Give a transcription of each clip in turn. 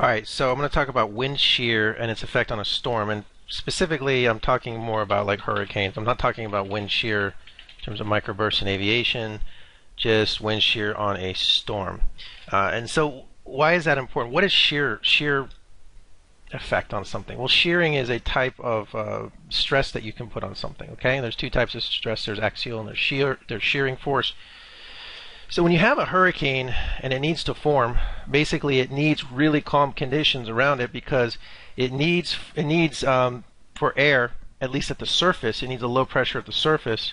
All right, so I'm going to talk about wind shear and its effect on a storm, and specifically, I'm talking more about like hurricanes. I'm not talking about wind shear in terms of microbursts in aviation, just wind shear on a storm. Uh, and so, why is that important? What is shear shear effect on something? Well, shearing is a type of uh, stress that you can put on something. Okay, and there's two types of stress. There's axial and there's shear. There's shearing force. So when you have a hurricane and it needs to form, basically it needs really calm conditions around it because it needs it needs um, for air, at least at the surface, it needs a low pressure at the surface.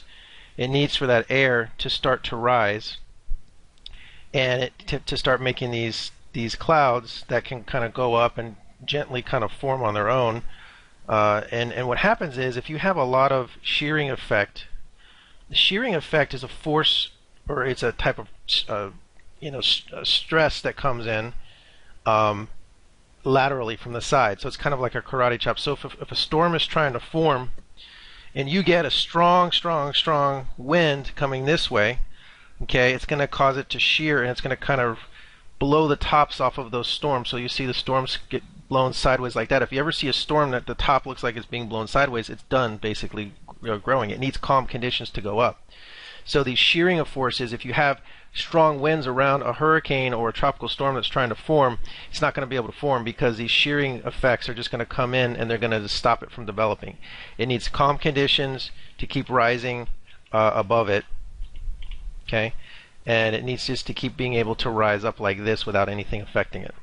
It needs for that air to start to rise and it to, to start making these these clouds that can kind of go up and gently kind of form on their own. Uh, and and what happens is if you have a lot of shearing effect, the shearing effect is a force or it's a type of uh, you know st- uh, stress that comes in um, laterally from the side. So it's kind of like a karate chop. So if, if a storm is trying to form, and you get a strong, strong, strong wind coming this way, okay, it's going to cause it to shear and it's going to kind of blow the tops off of those storms. So you see the storms get blown sideways like that. If you ever see a storm that the top looks like it's being blown sideways, it's done basically growing. It needs calm conditions to go up. So these shearing of forces, if you have strong winds around a hurricane or a tropical storm that's trying to form, it's not going to be able to form because these shearing effects are just going to come in and they're going to stop it from developing. It needs calm conditions to keep rising uh, above it. Okay? And it needs just to keep being able to rise up like this without anything affecting it.